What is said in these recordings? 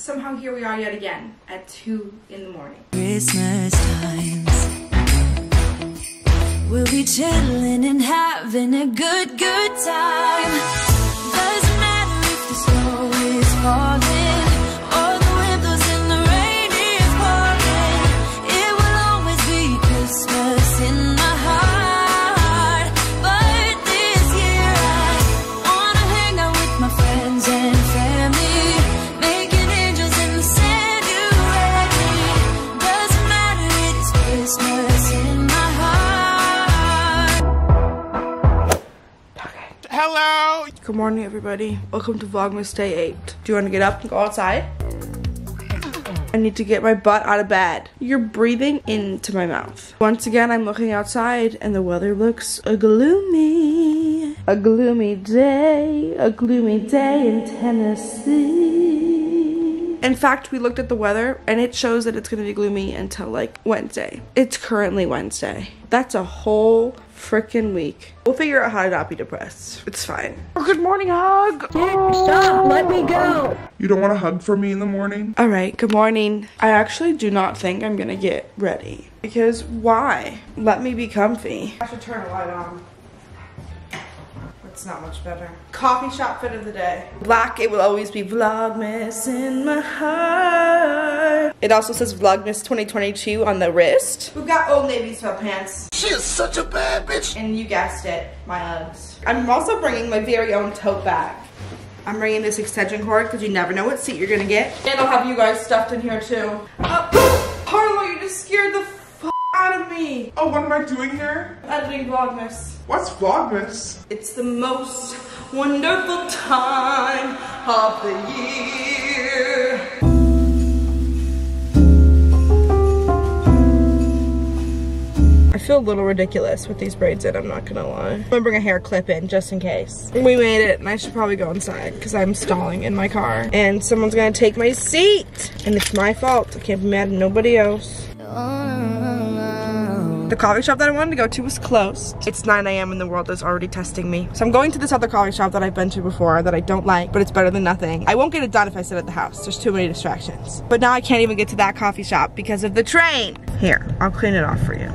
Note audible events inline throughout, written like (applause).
somehow here we are yet again at 2 in the morning. Christmas times. We'll be chilling and having a good, good time. Doesn't matter if the snow is falling Good morning, everybody. Welcome to Vlogmas Day 8. Do you want to get up and go outside? I need to get my butt out of bed. You're breathing into my mouth. Once again, I'm looking outside and the weather looks a gloomy. A gloomy day. A gloomy day in Tennessee. In fact, we looked at the weather and it shows that it's going to be gloomy until like Wednesday. It's currently Wednesday. That's a whole freaking week. We'll figure out how to not be depressed. It's fine. Oh, good morning, hug. Stop, let me go. You don't want a hug from me in the morning? All right, good morning. I actually do not think I'm gonna get ready because why? Let me be comfy. I should turn a light on. It's not much better. Coffee shop fit of the day. Black, it will always be Vlogmas in my heart. It also says Vlogmas 2022 on the wrist. We've got Old Navy sweatpants. She is such a bad bitch. And you guessed it, my Uggs. I'm also bringing my very own tote bag. I'm bringing this extension cord because you never know what seat you're gonna get. And I'll have you guys stuffed in here too. Uh, (gasps) Harlow, you just scared the f out of me. Oh, what am I doing here? I'm editing Vlogmas. What's Vlogmas? It's the most wonderful time of the year. I feel a little ridiculous with these braids in, I'm not gonna lie. I'm gonna bring a hair clip in just in case. We made it and I should probably go inside because I'm stalling in my car and someone's gonna take my seat and it's my fault. I can't be mad at nobody else. The coffee shop that I wanted to go to was closed. It's 9 a.m. and the world is already testing me. So I'm going to this other coffee shop that I've been to before that I don't like, but it's better than nothing. I won't get it done if I sit at the house. There's too many distractions. But now I can't even get to that coffee shop because of the train. Here, I'll clean it off for you.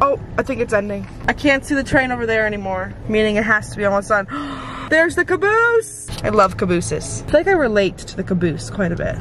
Oh, I think it's ending. I can't see the train over there anymore, meaning it has to be almost done. (gasps) There's the caboose. I love cabooses. I feel like I relate to the caboose quite a bit.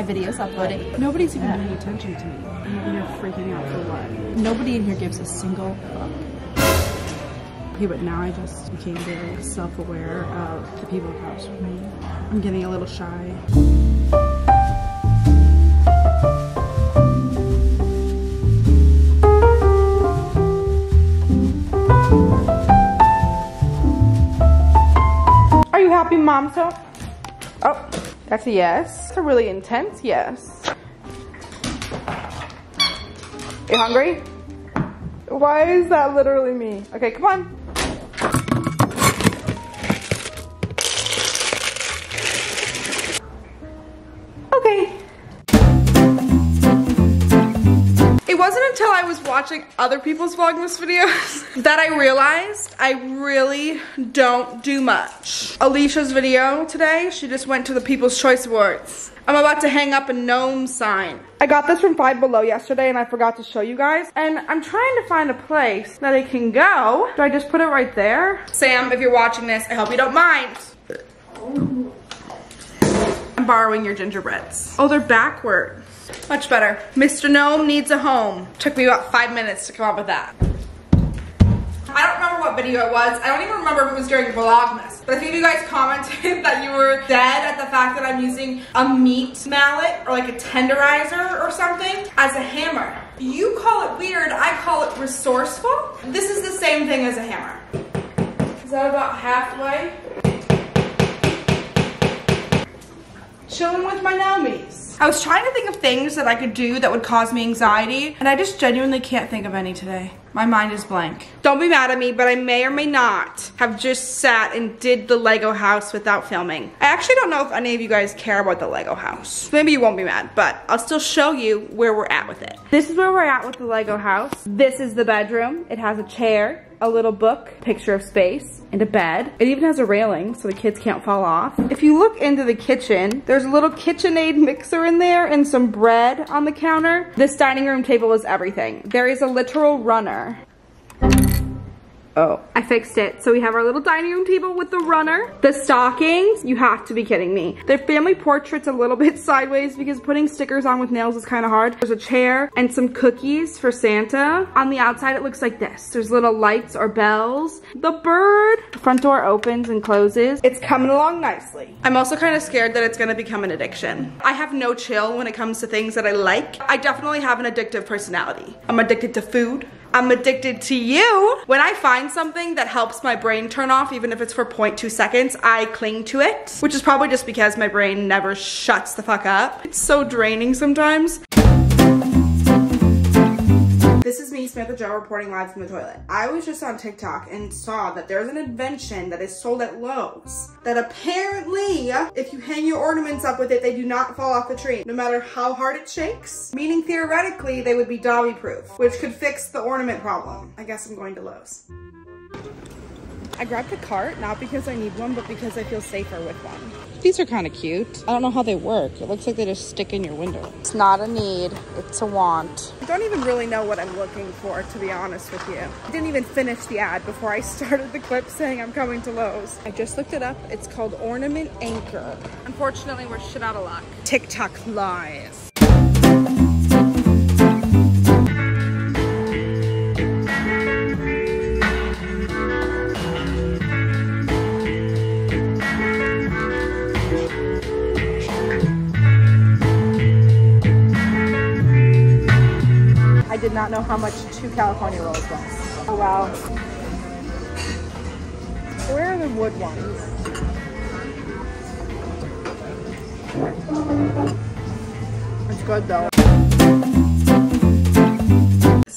My video's uploading. Nobody's even paying attention to me. I'm over freaking out for what? Nobody in here gives a single fuck. Okay, but now I just became very self-aware of the people across from me. I'm getting a little shy. Are you happy, Mom? So, oh, that's a yes. That's a really intense yes. You hungry? Why is that literally me? Okay, come on. Wasn't until I was watching other people's Vlogmas videos (laughs) that I realized I really don't do much. Alicia's video today, she just went to the People's Choice Awards. I'm about to hang up a gnome sign. I got this from Five Below yesterday and I forgot to show you guys. And I'm trying to find a place that it can go. Do I just put it right there? Sam, if you're watching this, I hope you don't mind. I'm borrowing your gingerbreads. Oh, they're backwards. Much better. Mr. Gnome needs a home. Took me about five minutes to come up with that. I don't remember what video it was. I don't even remember if it was during Vlogmas. But I think you guys commented (laughs) that you were dead at the fact that I'm using a meat mallet or like a tenderizer or something as a hammer. You call it weird, I call it resourceful. This is the same thing as a hammer. Is that about halfway? Chilling with my gnomies. I was trying to think of things that I could do that would cause me anxiety, and I just genuinely can't think of any today. My mind is blank. Don't be mad at me, but I may or may not have just sat and did the Lego house without filming. I actually don't know if any of you guys care about the Lego house. Maybe you won't be mad, but I'll still show you where we're at with it. This is where we're at with the Lego house. This is the bedroom. It has a chair, a little book, picture of space, and a bed. It even has a railing so the kids can't fall off. If you look into the kitchen, there's a little KitchenAid mixer in there and some bread on the counter. This dining room table is everything. There is a literal runner. Oh, I fixed it. So we have our little dining room table with the runner. The stockings, you have to be kidding me. The family portrait's a little (laughs) bit sideways because putting stickers on with nails is kind of hard. There's a chair and some cookies for Santa. On the outside, it looks like this. There's little lights or bells. The bird. The front door opens and closes. It's coming along nicely. I'm also kind of scared that it's gonna become an addiction. I have no chill when it comes to things that I like. I definitely have an addictive personality. I'm addicted to food. I'm addicted to you. When I find something that helps my brain turn off, even if it's for 0.2 seconds, I cling to it, which is probably just because my brain never shuts the fuck up. It's so draining sometimes. This is me, Samantha Jo, reporting live from the toilet. I was just on TikTok and saw that there's an invention that is sold at Lowe's that apparently, if you hang your ornaments up with it, they do not fall off the tree, no matter how hard it shakes. Meaning theoretically, they would be Dobby proof, which could fix the ornament problem. I guess I'm going to Lowe's. I grabbed the cart, not because I need one, but because I feel safer with one. These are kind of cute. I don't know how they work. It looks like they just stick in your window. It's not a need, it's a want. I don't even really know what I'm looking for, to be honest with you. I didn't even finish the ad before I (laughs) started the clip saying I'm coming to Lowe's. I just looked it up. It's called Ornament Anchor. Unfortunately, we're shit out of luck. TikTok lies. Did not know how much two California rolls was. Oh wow. Where are the wood ones? It's good though.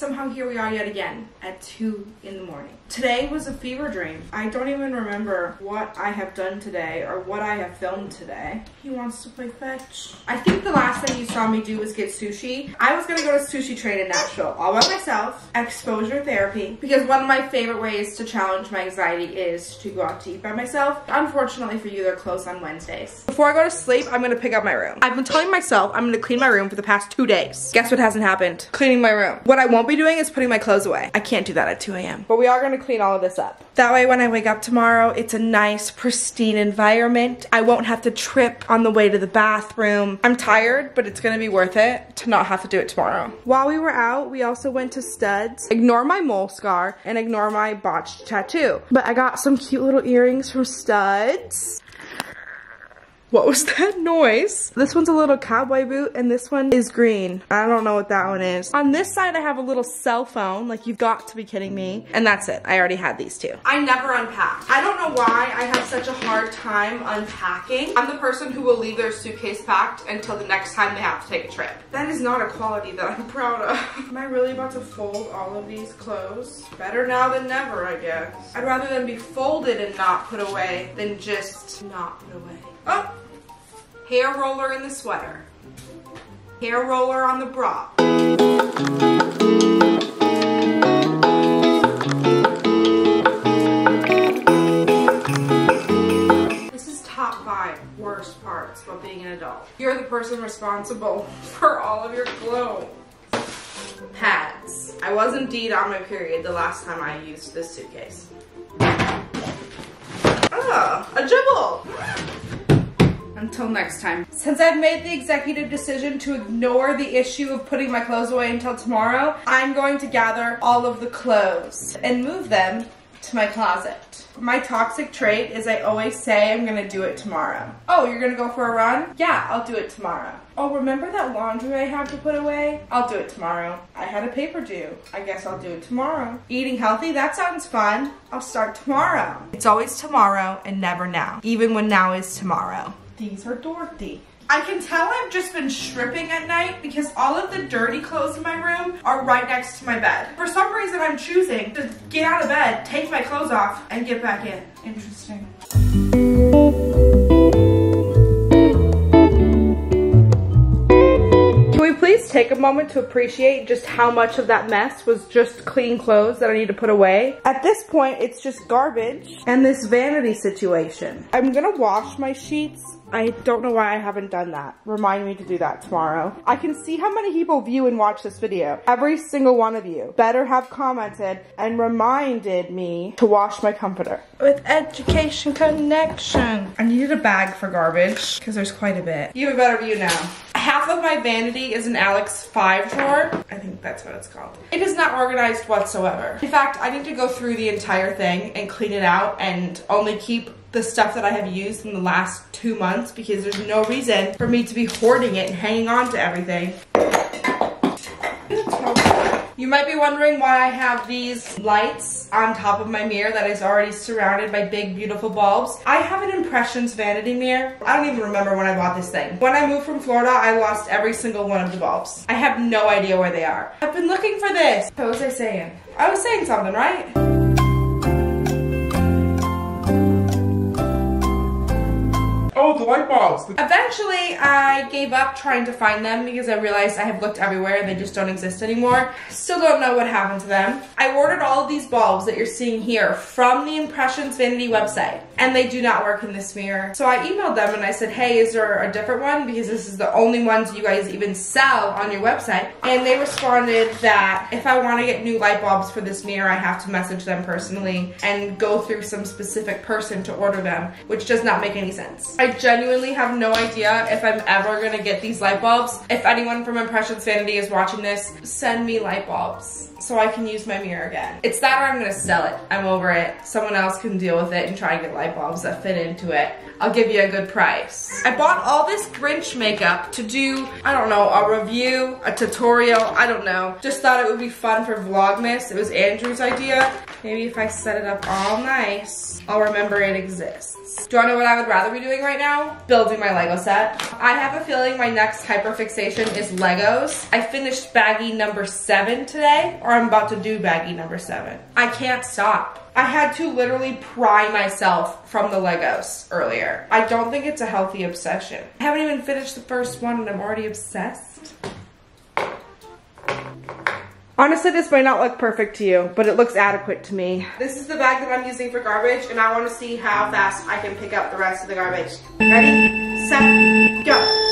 Somehow here we are yet again at 2 in the morning. Today was a fever dream. I don't even remember what I have done today or what I have filmed today. He wants to play fetch. I think the last thing you saw me do was get sushi. I was gonna go to sushi train in Nashville all by myself, exposure therapy, because one of my favorite ways to challenge my anxiety is to go out to eat by myself. Unfortunately for you, they're closed on Wednesdays. Before I go to sleep, I'm gonna pick up my room. I've been telling myself I'm gonna clean my room for the past two days. Guess what hasn't happened? Cleaning my room. What I won't be doing is putting my clothes away. I can't do that at 2 a.m. But we are gonna clean all of this up. That way when I wake up tomorrow, it's a nice, pristine environment. I won't have to trip on the way to the bathroom. I'm tired, but it's gonna be worth it to not have to do it tomorrow. While we were out, we also went to Studs. Ignore my mole scar and ignore my botched tattoo. But I got some cute little earrings from Studs. What was that (laughs) noise? This one's a little cowboy boot and this one is green. I don't know what that one is. On this side, I have a little cell phone. Like you've got to be kidding me. And that's it. I already had these two. I never unpack. I don't know why I have such a hard time unpacking. I'm the person who will leave their suitcase packed until the next time they have to take a trip. That is not a quality that I'm proud of. (laughs) Am I really about to fold all of these clothes? Better now than never, I guess. I'd rather them be folded and not put away than just not put away. Oh, hair roller in the sweater. Hair roller on the bra. This is top five worst parts about being an adult. You're the person responsible (laughs) for all of your clothes. Pads. I was indeed on my period the last time I used this suitcase. Ah, a jibble! Until next time. Since I've made the executive decision to ignore the issue of putting my clothes away until tomorrow, I'm going to gather all of the clothes and move them to my closet. My toxic trait is I always say I'm gonna do it tomorrow. Oh, you're gonna go for a run? Yeah, I'll do it tomorrow. Oh, remember that laundry I have to put away? I'll do it tomorrow. I had a paper due. I guess I'll do it tomorrow. Eating healthy? That sounds fun. I'll start tomorrow. It's always tomorrow and never now, even when now is tomorrow. These are Dorothy. I can tell I've just been stripping at night because all of the dirty clothes in my room are right next to my bed. For some reason, I'm choosing to get out of bed, take my clothes off, and get back in. Interesting. Can we please take a moment to appreciate just how much of that mess was just clean clothes that I need to put away? At this point, it's just garbage and this vanity situation. I'm gonna wash my sheets. I don't know why I haven't done that. Remind me to do that tomorrow. I can see how many people view and watch this video. Every single one of you better have commented and reminded me to wash my comforter. With Education Connection. I needed a bag for garbage because there's quite a bit. You have a better view now. Half of my vanity is an Alex 5 drawer. I think that's what it's called. It is not organized whatsoever. In fact, I need to go through the entire thing and clean it out and only keep the stuff that I have used in the last two months because there's no reason for me to be hoarding it and hanging on to everything. You might be wondering why I have these lights on top of my mirror that is already surrounded by big beautiful bulbs. I have an Impressions vanity mirror. I don't even remember when I bought this thing. When I moved from Florida, I lost every single one of the bulbs. I have no idea where they are. I've been looking for this. What was I saying? I was saying something, right? Light bulbs. Eventually, I gave up trying to find them because I realized I have looked everywhere and they just don't exist anymore. Still don't know what happened to them. I ordered all of these bulbs that you're seeing here from the Impressions Vanity website and they do not work in this mirror. So I emailed them and I said, hey, is there a different one? Because this is the only ones you guys even sell on your website. And they responded that if I want to get new light bulbs for this mirror, I have to message them personally and go through some specific person to order them, which does not make any sense. I genuinely have no idea if I'm ever gonna get these light bulbs. If anyone from Impressions Vanity is watching this, send me light bulbs so I can use my mirror again. It's that or I'm gonna sell it. I'm over it. Someone else can deal with it and try and get light bulbs that fit into it. I'll give you a good price. I bought all this Grinch makeup to do, I don't know, a review, a tutorial, I don't know. Just thought it would be fun for Vlogmas. It was Andrew's idea. Maybe if I set it up all nice, I'll remember it exists. Do I know what I would rather be doing right now? Building my Lego set. I have a feeling my next hyperfixation is Legos. I finished baggie number seven today, or I'm about to do baggie number seven. I can't stop. I had to literally pry myself from the Legos earlier. I don't think it's a healthy obsession. I haven't even finished the first one and I'm already obsessed. Honestly, this might not look perfect to you, but it looks adequate to me. This is the bag that I'm using for garbage, and I want to see how fast I can pick up the rest of the garbage. Ready, set, go.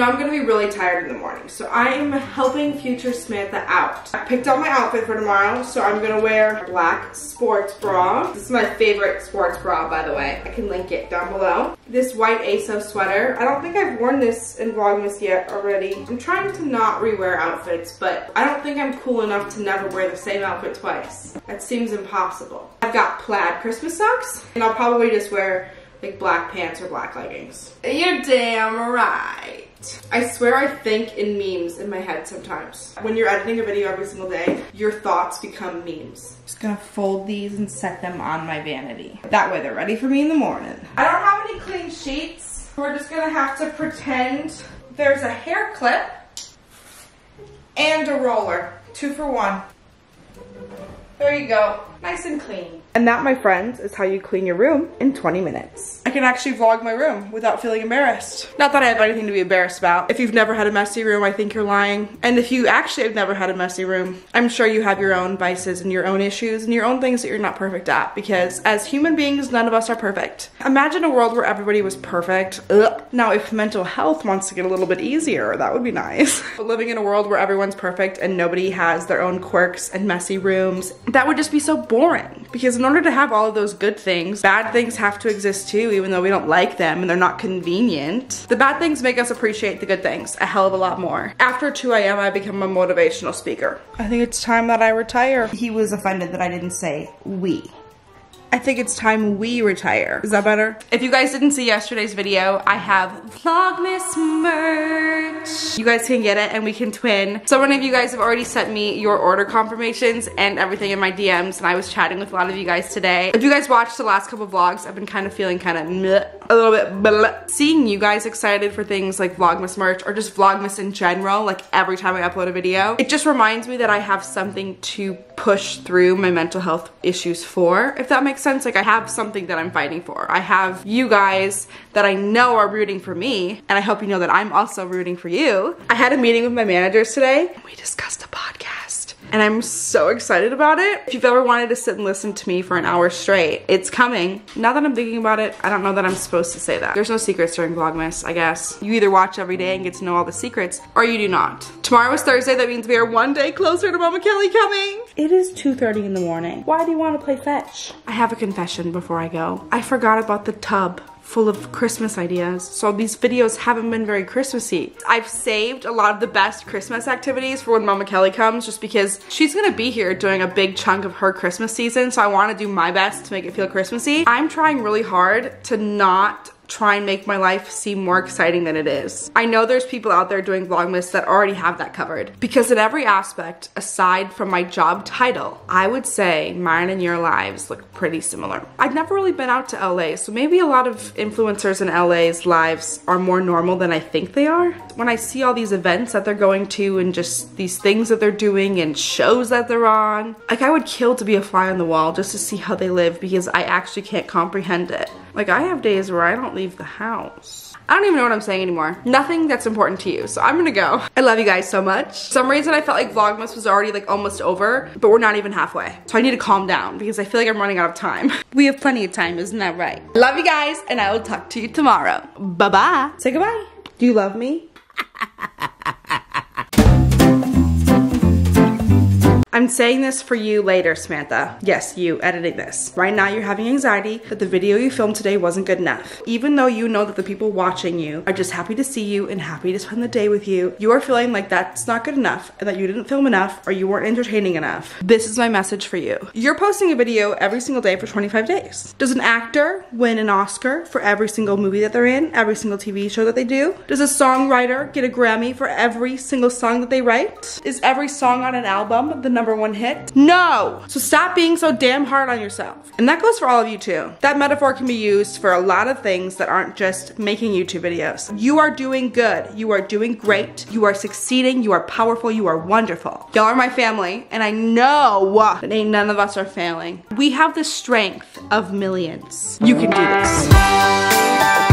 Know, I'm gonna be really tired in the morning, so I'm helping future Samantha out. I picked out my outfit for tomorrow, so I'm gonna wear black sports bra. This is my favorite sports bra, by the way. I can link it down below. This white ASO sweater. I don't think I've worn this in Vlogmas yet already. I'm trying to not rewear outfits, but I don't think I'm cool enough to never wear the same outfit twice. That seems impossible. I've got plaid Christmas socks, and I'll probably just wear like black pants or black leggings. You're damn right. I swear I think in memes in my head sometimes. When you're editing a video every single day, your thoughts become memes. Just gonna fold these and set them on my vanity. That way they're ready for me in the morning. I don't have any clean sheets. We're just gonna have to pretend there's a hair clip and a roller. Two for one. There you go. Nice and clean. And that, my friends, is how you clean your room in 20 minutes. I can actually vlog my room without feeling embarrassed. Not that I have anything to be embarrassed about. If you've never had a messy room, I think you're lying. And if you actually have never had a messy room, I'm sure you have your own vices and your own issues and your own things that you're not perfect at because as human beings, none of us are perfect. Imagine a world where everybody was perfect. Ugh. Now, if mental health wants to get a little bit easier, that would be nice. (laughs) But living in a world where everyone's perfect and nobody has their own quirks and messy rooms, that would just be so boring because in order to have all of those good things, bad things have to exist too, even though we don't like them and they're not convenient. The bad things make us appreciate the good things a hell of a lot more. After 2 a.m., I become a motivational speaker. I think it's time that I retire. He was offended that I didn't say we. I think it's time we retire. Is that better? If you guys didn't see yesterday's video, I have Vlogmas merch. You guys can get it and we can twin. So many of you guys have already sent me your order confirmations and everything in my DMs and I was chatting with a lot of you guys today. If you guys watched the last couple vlogs, I've been kind of feeling kind of a little bit. Seeing you guys excited for things like Vlogmas merch or just Vlogmas in general, like every time I upload a video, it just reminds me that I have something to push through my mental health issues for, if that makes sense. Like I have something that I'm fighting for. I have you guys that I know are rooting for me, and I hope you know that I'm also rooting for you. I had a meeting with my managers today, and we discussed a podcast and I'm so excited about it. If you've ever wanted to sit and listen to me for an hour straight, it's coming. Now that I'm thinking about it, I don't know that I'm supposed to say that. There's no secrets during Vlogmas, I guess. You either watch every day and get to know all the secrets, or you do not. Tomorrow is Thursday, that means we are one day closer to Mama Kelly coming. It is 2.30 in the morning. Why do you want to play fetch? I have a confession before I go. I forgot about the tub full of Christmas ideas. So these videos haven't been very Christmassy. I've saved a lot of the best Christmas activities for when Mama Kelly comes just because she's gonna be here doing a big chunk of her Christmas season. So I wanna do my best to make it feel Christmassy. I'm trying really hard to not try and make my life seem more exciting than it is. I know there's people out there doing Vlogmas that already have that covered because in every aspect, aside from my job title, I would say mine and your lives look pretty similar. I've never really been out to LA, so maybe a lot of influencers in LA's lives are more normal than I think they are. When I see all these events that they're going to and just these things that they're doing and shows that they're on, like I would kill to be a fly on the wall just to see how they live because I actually can't comprehend it. Like I have days where I don't leave the house. I don't even know what I'm saying anymore. Nothing that's important to you. So I'm gonna go. I love you guys so much. Some reason I felt like Vlogmas was already like almost over, but we're not even halfway. So I need to calm down because I feel like I'm running out of time. (laughs) we have plenty of time, isn't that right? Love you guys and I will talk to you tomorrow. Bye-bye. Say goodbye. Do you love me? (laughs) saying this for you later, Samantha. Yes, you editing this. Right now you're having anxiety that the video you filmed today wasn't good enough. Even though you know that the people watching you are just happy to see you and happy to spend the day with you, you are feeling like that's not good enough and that you didn't film enough or you weren't entertaining enough. This is my message for you. You're posting a video every single day for 25 days. Does an actor win an Oscar for every single movie that they're in, every single TV show that they do? Does a songwriter get a Grammy for every single song that they write? Is every song on an album the number one hit? No! So stop being so damn hard on yourself. And that goes for all of you too. That metaphor can be used for a lot of things that aren't just making YouTube videos. You are doing good. You are doing great. You are succeeding. You are powerful. You are wonderful. Y'all are my family, and I know that ain't none of us are failing. We have the strength of millions. You can do this.